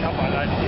kann man